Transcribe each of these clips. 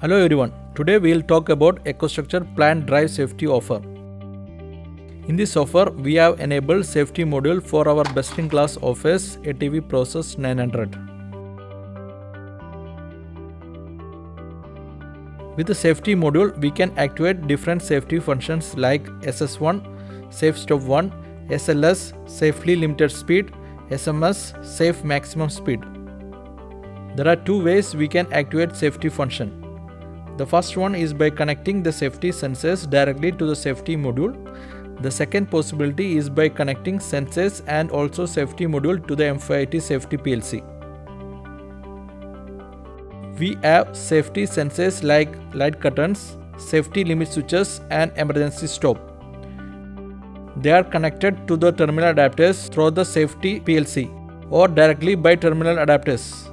Hello everyone. Today we will talk about EcoStruxure Plant Drive Safety offer. In this offer, we have enabled safety module for our best-in-class office ATV Process 900. With the safety module, we can activate different safety functions like SS1, Safe Stop 1, SLS, Safely Limited Speed, SMS, Safe Maximum Speed. There are two ways we can activate safety function. The first one is by connecting the safety sensors directly to the safety module. The second possibility is by connecting sensors and also safety module to the M580 safety PLC. We have safety sensors like light curtains, safety limit switches and emergency stop. They are connected to the terminal adapters through the safety PLC or directly by terminal adapters.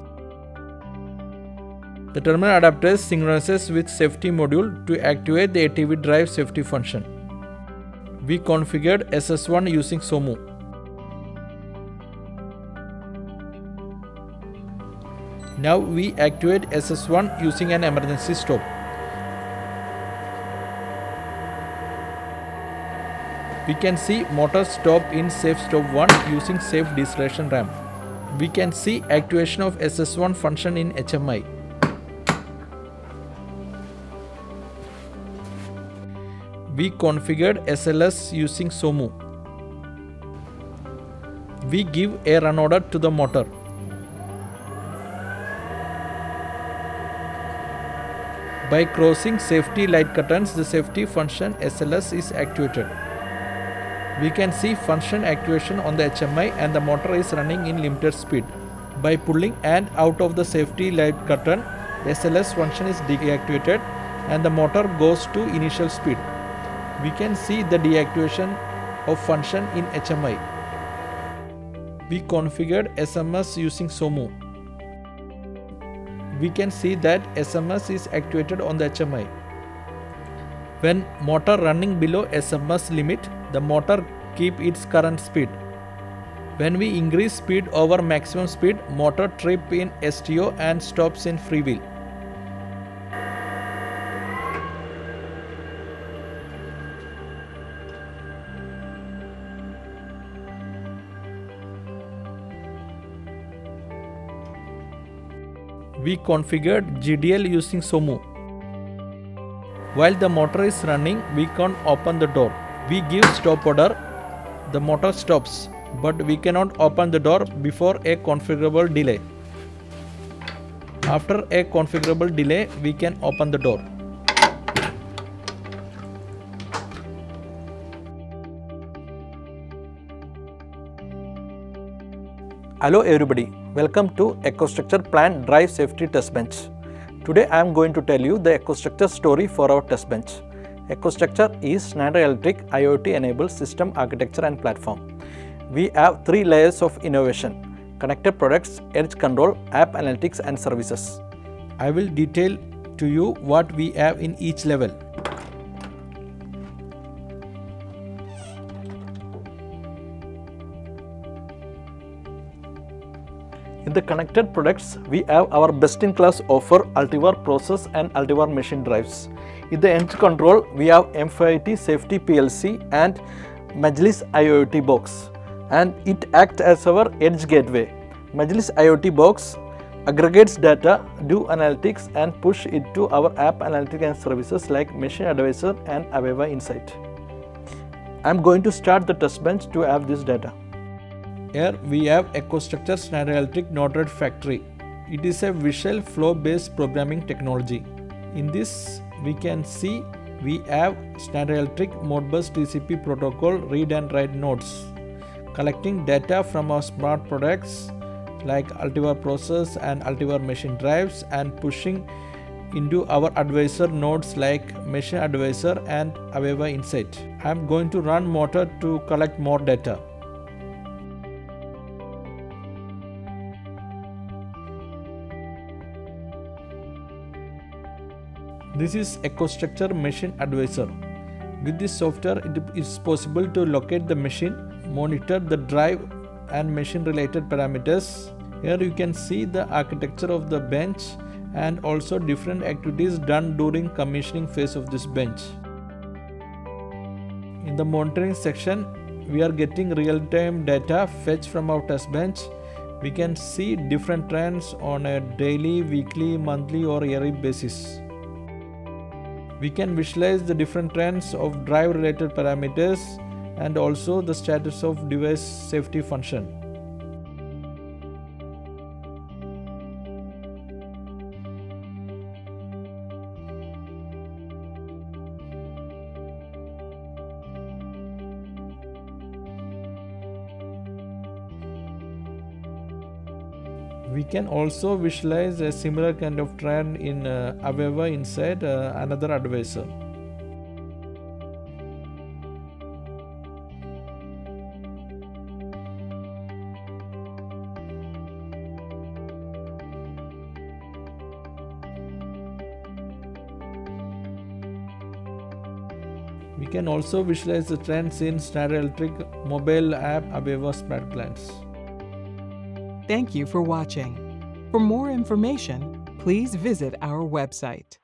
The terminal adapter synchronizes with safety module to activate the ATV drive safety function. We configured SS1 using SoMove. Now we activate SS1 using an emergency stop. We can see motor stop in safe stop 1 using safe deceleration ramp. We can see activation of SS1 function in HMI. We configured SLS using SoMove. We give a run order to the motor. By crossing safety light curtains, the safety function SLS is activated. We can see function activation on the HMI and the motor is running in limited speed. By pulling and out of the safety light curtain, SLS function is deactivated and the motor goes to initial speed. We can see the deactivation of function in HMI. We configured SMS using SoMove. We can see that SMS is activated on the HMI. When motor running below SMS limit, the motor keep its current speed. When we increase speed over maximum speed, motor trip in STO and stops in freewheel. We configured GDL using SoMove. While the motor is running, we can't open the door. We give stop order, the motor stops, but we cannot open the door before a configurable delay. After a configurable delay, we can open the door. Hello everybody, welcome to EcoStruxure Plant Drive Safety Test Bench. Today I am going to tell you the EcoStruxure story for our test bench. EcoStruxure is Schneider Electric IoT enabled system architecture and platform. We have three layers of innovation connected products, edge control, app analytics and services. I will detail to you what we have in each level. In the connected products, we have our best-in-class offer Altivar process and Altivar machine drives. In the edge control, we have M580 safety PLC and Magelis IoT box and it acts as our edge gateway. Magelis IoT box aggregates data, do analytics and push it to our app analytics and services like Machine Advisor and Aveva Insight. I am going to start the test bench to have this data. Here we have EcoStruxure Schneider Electric Node-RED Factory. It is a visual flow based programming technology. In this we can see we have Schneider Electric Modbus TCP protocol read and write nodes collecting data from our smart products like Altivar process and Altivar machine drives and pushing into our advisor nodes like Machine Advisor and Aveva Insight. I am going to run motor to collect more data. This is EcoStruxure Machine Advisor. With this software, it is possible to locate the machine, monitor the drive and machine related parameters. Here you can see the architecture of the bench and also different activities done during commissioning phase of this bench. In the monitoring section, we are getting real-time data fetched from our test bench. We can see different trends on a daily, weekly, monthly or yearly basis. We can visualize the different trends of drive related parameters and also the status of device safety function. We can also visualize a similar kind of trend in uh, inside uh, another advisor. We can also visualize the trends in Schneider Electric mobile app AVEVA Smart. Thank you for watching. For more information, please visit our website.